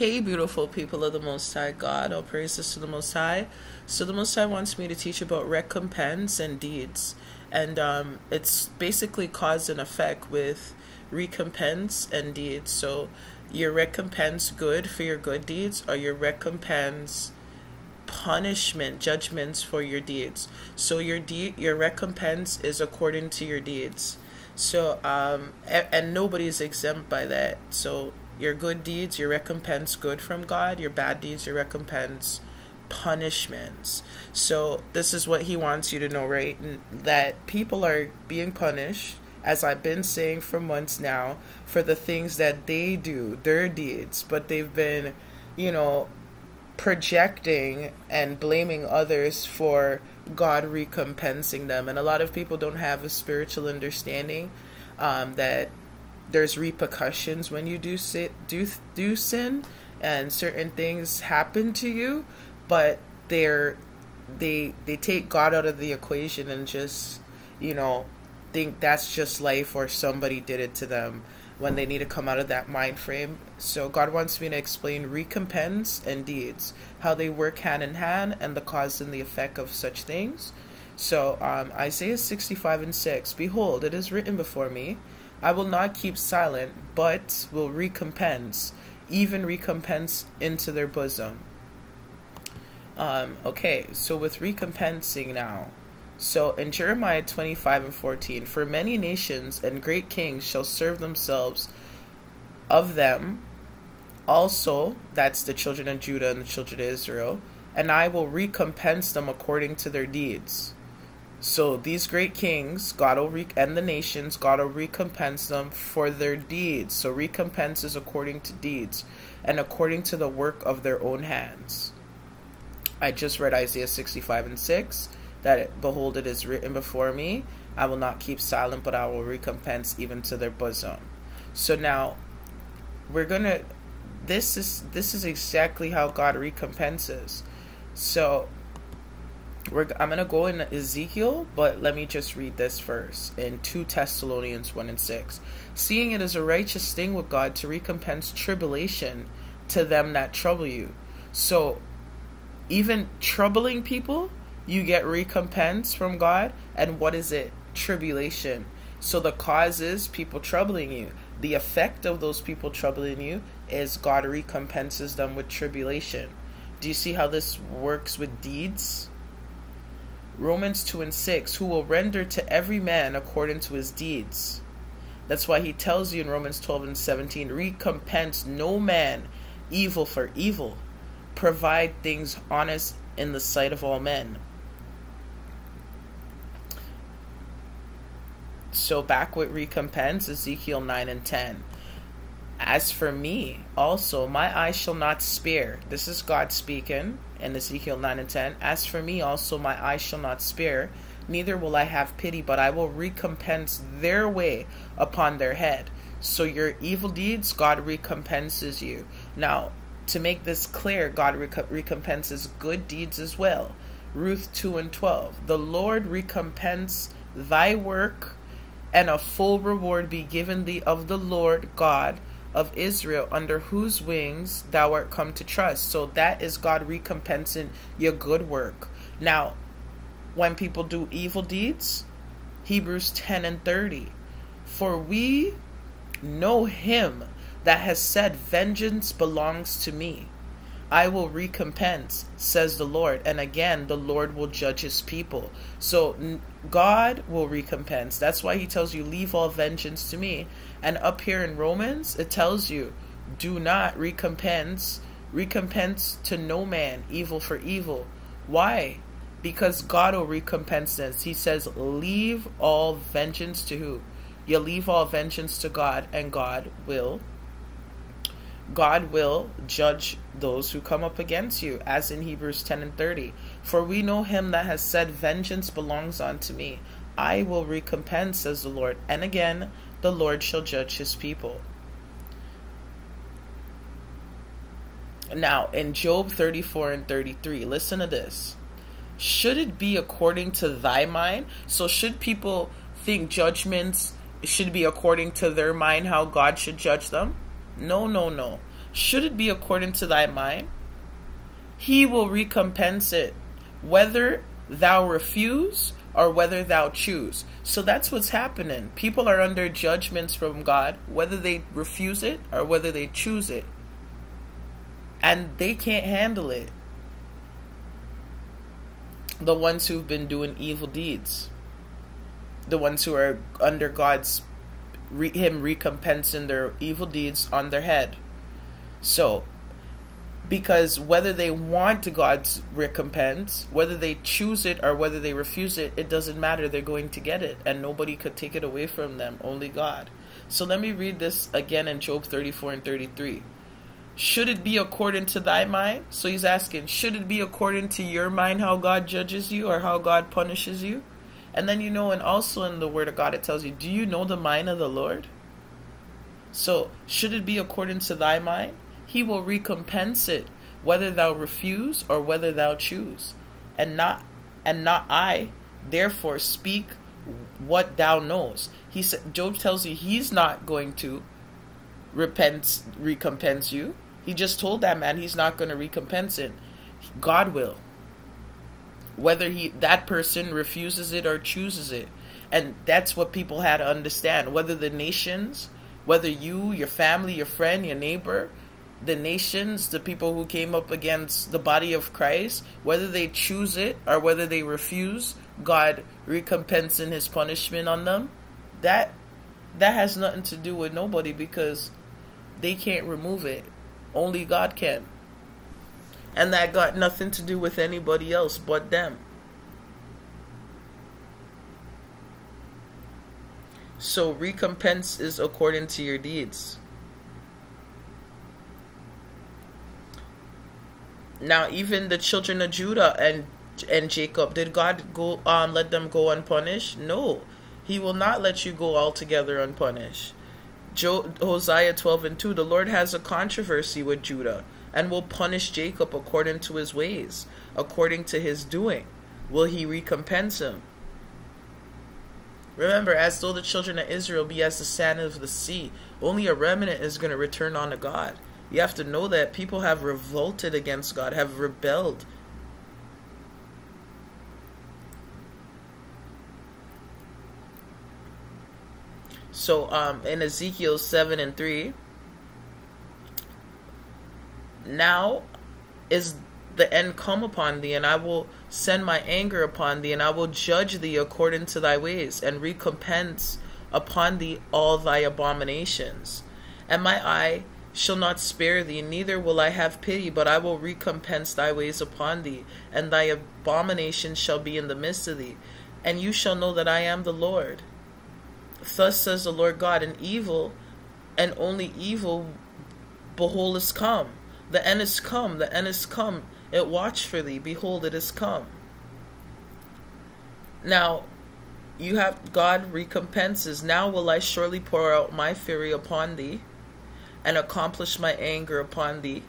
Hey, beautiful people of the Most High God, all praises to the Most High. So, the Most High wants me to teach about recompense and deeds. And um, it's basically cause and effect with recompense and deeds. So, your recompense good for your good deeds, or your recompense punishment, judgments for your deeds. So, your deed, your recompense is according to your deeds. So, um, and, and nobody's exempt by that. So, your good deeds, your recompense good from God, your bad deeds, your recompense punishments. So, this is what he wants you to know, right? That people are being punished, as I've been saying for months now, for the things that they do, their deeds, but they've been, you know, projecting and blaming others for God recompensing them. And a lot of people don't have a spiritual understanding um, that there's repercussions when you do sit do do sin and certain things happen to you but they're they they take god out of the equation and just you know think that's just life or somebody did it to them when they need to come out of that mind frame. So god wants me to explain recompense and deeds how they work hand in hand and the cause and the effect of such things. So um, isaiah 65 and 6 behold it is written before me I will not keep silent, but will recompense, even recompense into their bosom. Um, okay, so with recompensing now. So in Jeremiah 25 and 14, for many nations and great kings shall serve themselves of them. Also, that's the children of Judah and the children of Israel, and I will recompense them according to their deeds. So these great kings, God will re- and the nations, God will recompense them for their deeds. So recompense is according to deeds and according to the work of their own hands. I just read Isaiah 65 and 6 that behold it is written before me, I will not keep silent, but I will recompense even to their bosom. So now we're gonna this is this is exactly how God recompenses. So we're, I'm going to go in Ezekiel, but let me just read this first in 2 Thessalonians 1 and 6. Seeing it is a righteous thing with God to recompense tribulation to them that trouble you. So, even troubling people, you get recompense from God. And what is it? Tribulation. So, the cause is people troubling you. The effect of those people troubling you is God recompenses them with tribulation. Do you see how this works with deeds? Romans 2 and 6, who will render to every man according to his deeds. That's why he tells you in Romans 12 and 17 recompense no man evil for evil, provide things honest in the sight of all men. So, back with recompense, Ezekiel 9 and 10. As for me, also, my eyes shall not spare. This is God speaking in Ezekiel 9 and 10. As for me, also, my eyes shall not spare, neither will I have pity, but I will recompense their way upon their head. So, your evil deeds, God recompenses you. Now, to make this clear, God rec- recompenses good deeds as well. Ruth 2 and 12. The Lord recompense thy work, and a full reward be given thee of the Lord God of Israel, under whose wings thou art come to trust. So that is God recompensing your good work. Now, when people do evil deeds, Hebrews 10 and 30. For we know him that has said, Vengeance belongs to me. I will recompense, says the Lord. And again, the Lord will judge his people. So God will recompense. That's why he tells you, Leave all vengeance to me. And up here in Romans, it tells you, Do not recompense, recompense to no man evil for evil. Why? Because God will recompense this. He says, Leave all vengeance to who? You leave all vengeance to God, and God will God will judge those who come up against you, as in Hebrews 10 and 30. For we know him that has said, Vengeance belongs unto me. I will recompense, says the Lord. And again, the Lord shall judge his people. Now, in Job 34 and 33, listen to this. Should it be according to thy mind? So, should people think judgments should be according to their mind how God should judge them? No, no, no. should it be according to thy mind, he will recompense it, whether thou refuse or whether thou choose. So that's what's happening. People are under judgments from God, whether they refuse it or whether they choose it. And they can't handle it. The ones who've been doing evil deeds, the ones who are under God's re- Him recompensing their evil deeds on their head. So because whether they want God's recompense, whether they choose it or whether they refuse it, it doesn't matter. They're going to get it, and nobody could take it away from them, only God. So let me read this again in Job 34 and 33. Should it be according to thy mind? So he's asking, should it be according to your mind how God judges you or how God punishes you? And then you know, and also in the Word of God, it tells you, do you know the mind of the Lord? So, should it be according to thy mind? he will recompense it, whether thou refuse or whether thou choose, and not and not I. Therefore, speak what thou knows. He said, Job tells you he's not going to repent, recompense you. He just told that man he's not going to recompense it. God will. Whether he that person refuses it or chooses it. And that's what people had to understand. Whether the nations, whether you, your family, your friend, your neighbor, the nations, the people who came up against the body of Christ, whether they choose it or whether they refuse, God recompensing his punishment on them, that that has nothing to do with nobody because they can't remove it. Only God can. And that got nothing to do with anybody else but them. So recompense is according to your deeds. Now, even the children of Judah and and Jacob, did God go um let them go unpunished? No, He will not let you go altogether unpunished. Jo- Hosea 12 and 2 The Lord has a controversy with Judah and will punish Jacob according to his ways, according to his doing. Will he recompense him? Remember, as though the children of Israel be as the sand of the sea, only a remnant is going to return unto God. You have to know that people have revolted against God, have rebelled. So um, in Ezekiel 7 and 3, now is the end come upon thee, and I will send my anger upon thee, and I will judge thee according to thy ways, and recompense upon thee all thy abominations. And my eye shall not spare thee, neither will I have pity, but I will recompense thy ways upon thee, and thy abominations shall be in the midst of thee. And you shall know that I am the Lord. Thus says the Lord God, and evil, and only evil, behold, is come. The end is come, the end is come. It watch for thee, behold, it is come. Now, you have God recompenses. Now will I surely pour out my fury upon thee and accomplish my anger upon thee.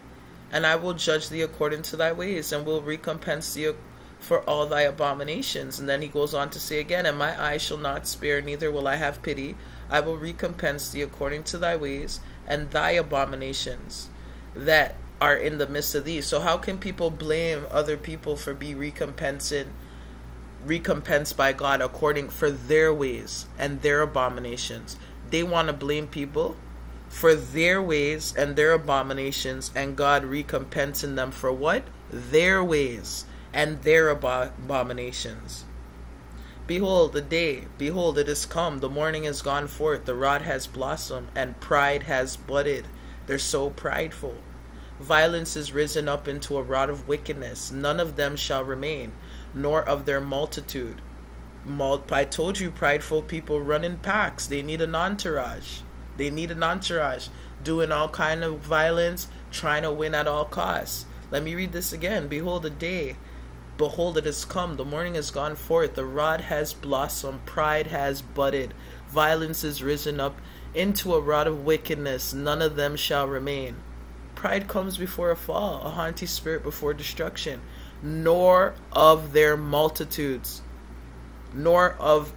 And I will judge thee according to thy ways, and will recompense thee for all thy abominations. And then he goes on to say again, And my eye shall not spare, neither will I have pity. I will recompense thee according to thy ways, and thy abominations that are in the midst of these. So how can people blame other people for be recompensed recompensed by God according for their ways and their abominations? They want to blame people for their ways and their abominations, and God recompensing them for what? Their ways and their abominations. Behold, the day, behold, it is come, the morning is gone forth, the rod has blossomed, and pride has budded. They're so prideful. Violence is risen up into a rod of wickedness. None of them shall remain, nor of their multitude. I told you, prideful people run in packs. They need an entourage. They need an entourage doing all kind of violence, trying to win at all costs. Let me read this again. Behold the day. Behold it has come. The morning has gone forth. The rod has blossomed. Pride has budded. Violence is risen up into a rod of wickedness. None of them shall remain. Pride comes before a fall, a haughty spirit before destruction, nor of their multitudes, nor of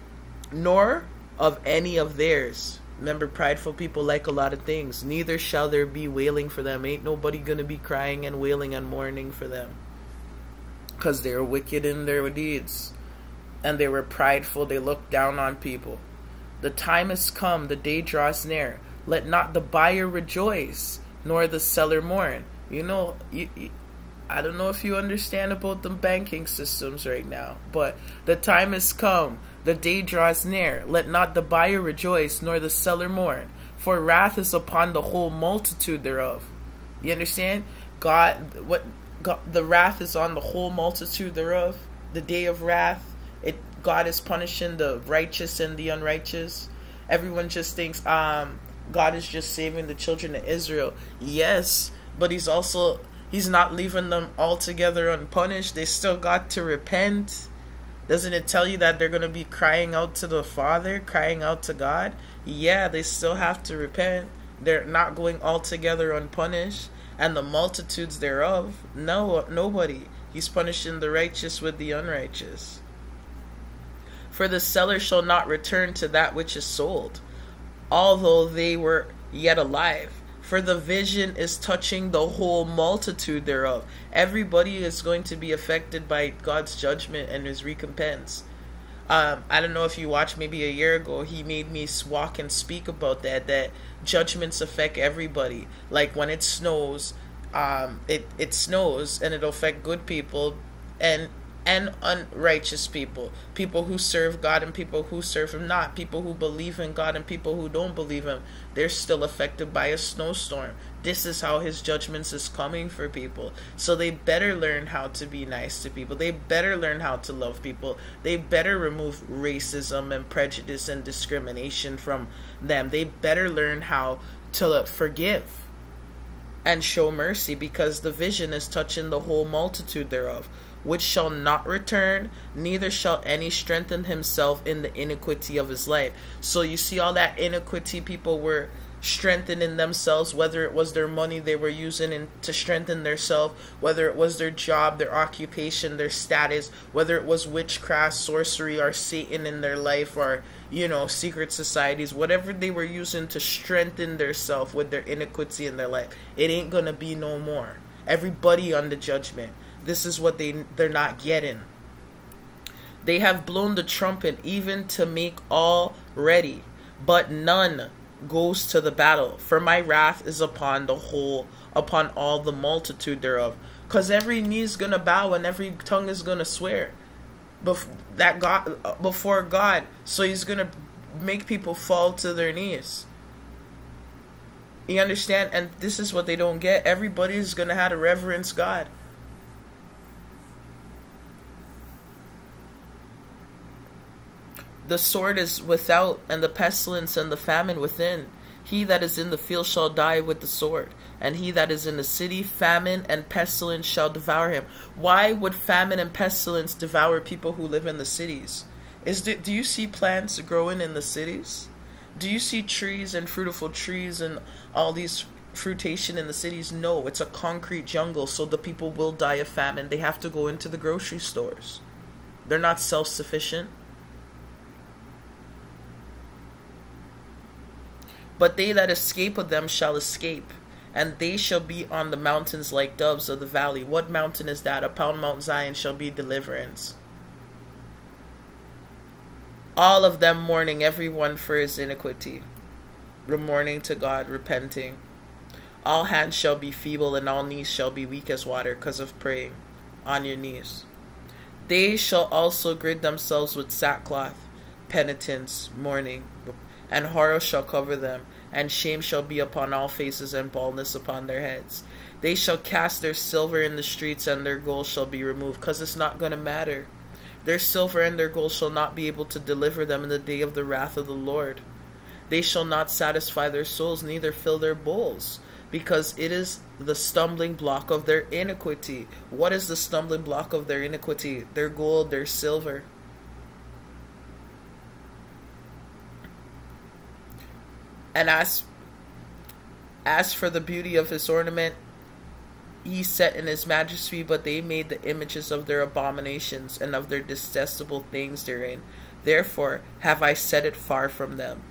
nor of any of theirs Remember, prideful people like a lot of things. Neither shall there be wailing for them. Ain't nobody going to be crying and wailing and mourning for them. Because they're wicked in their deeds. And they were prideful. They looked down on people. The time has come. The day draws near. Let not the buyer rejoice, nor the seller mourn. You know, you, you, I don't know if you understand about the banking systems right now, but the time has come. The day draws near. Let not the buyer rejoice, nor the seller mourn, for wrath is upon the whole multitude thereof. You understand? God, what God, the wrath is on the whole multitude thereof. The day of wrath, it God is punishing the righteous and the unrighteous. Everyone just thinks, um, God is just saving the children of Israel. Yes, but He's also He's not leaving them altogether unpunished. They still got to repent. Doesn't it tell you that they're going to be crying out to the Father, crying out to God? Yeah, they still have to repent. They're not going altogether unpunished. And the multitudes thereof, no, nobody. He's punishing the righteous with the unrighteous. For the seller shall not return to that which is sold, although they were yet alive for the vision is touching the whole multitude thereof. Everybody is going to be affected by God's judgment and his recompense. Um, I don't know if you watched maybe a year ago, he made me walk and speak about that, that judgments affect everybody. Like when it snows, um, it, it snows and it'll affect good people and and unrighteous people, people who serve God and people who serve Him not, people who believe in God and people who don't believe Him. They're still affected by a snowstorm. This is how His judgments is coming for people. So they better learn how to be nice to people. They better learn how to love people. They better remove racism and prejudice and discrimination from them. They better learn how to forgive and show mercy because the vision is touching the whole multitude thereof which shall not return, neither shall any strengthen himself in the iniquity of his life. So you see all that iniquity people were strengthening themselves, whether it was their money they were using in, to strengthen themselves, whether it was their job, their occupation, their status, whether it was witchcraft, sorcery, or Satan in their life, or you know, secret societies, whatever they were using to strengthen themselves with their iniquity in their life, it ain't gonna be no more. Everybody on the judgment. This is what they they're not getting. They have blown the trumpet even to make all ready, but none goes to the battle. For my wrath is upon the whole, upon all the multitude thereof. Cause every knee is gonna bow and every tongue is gonna swear, bef- that God before God. So He's gonna make people fall to their knees. You understand? And this is what they don't get. Everybody's gonna have to reverence God. The sword is without, and the pestilence and the famine within. He that is in the field shall die with the sword, and he that is in the city, famine and pestilence shall devour him. Why would famine and pestilence devour people who live in the cities? Is there, do you see plants growing in the cities? Do you see trees and fruitful trees and all these fruitation in the cities? No, it's a concrete jungle, so the people will die of famine. They have to go into the grocery stores. They're not self sufficient. But they that escape of them shall escape, and they shall be on the mountains like doves of the valley. What mountain is that? Upon Mount Zion shall be deliverance. All of them mourning, every one for his iniquity, mourning to God, repenting. All hands shall be feeble, and all knees shall be weak as water, because of praying on your knees. They shall also gird themselves with sackcloth, penitence, mourning, and horror shall cover them, and shame shall be upon all faces, and baldness upon their heads. They shall cast their silver in the streets, and their gold shall be removed, because it's not going to matter. Their silver and their gold shall not be able to deliver them in the day of the wrath of the Lord. They shall not satisfy their souls, neither fill their bowls, because it is the stumbling block of their iniquity. What is the stumbling block of their iniquity? Their gold, their silver. And as as for the beauty of his ornament, he set in his majesty, but they made the images of their abominations and of their detestable things therein. Therefore have I set it far from them.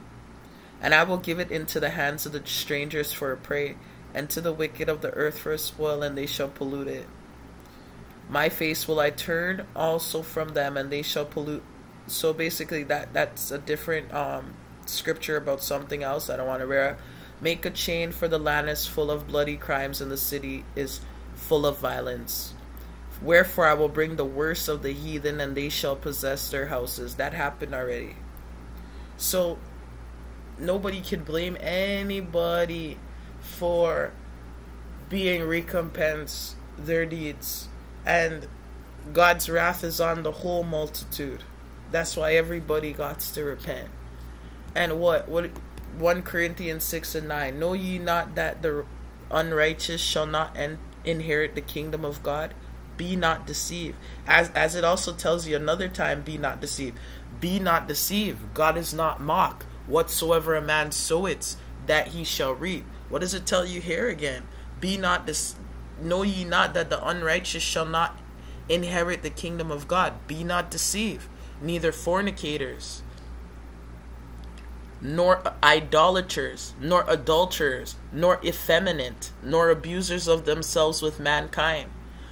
And I will give it into the hands of the strangers for a prey, and to the wicked of the earth for a spoil, and they shall pollute it. My face will I turn also from them, and they shall pollute. So basically, that that's a different um, scripture about something else. I don't want to read. Make a chain for the land is full of bloody crimes, and the city is full of violence. Wherefore I will bring the worst of the heathen, and they shall possess their houses. That happened already. So nobody can blame anybody for being recompensed their deeds. And God's wrath is on the whole multitude. That's why everybody got to repent. And what? What 1 Corinthians 6 and 9. Know ye not that the unrighteous shall not en- inherit the kingdom of God? Be not deceived. As, as it also tells you another time, be not deceived. Be not deceived. God is not mocked. Whatsoever a man soweth, that he shall reap. What does it tell you here again? Be not dis- know ye not that the unrighteous shall not inherit the kingdom of God? Be not deceived. Neither fornicators, nor idolaters, nor adulterers, nor effeminate, nor abusers of themselves with mankind.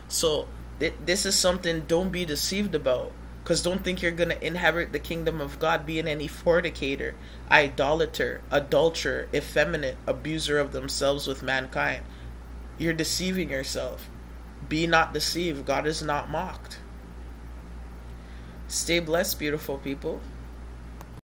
So th- this is something don't be deceived about. Because don't think you're going to inherit the kingdom of God being any fornicator, idolater, adulterer, effeminate, abuser of themselves with mankind. You're deceiving yourself. Be not deceived. God is not mocked. Stay blessed, beautiful people.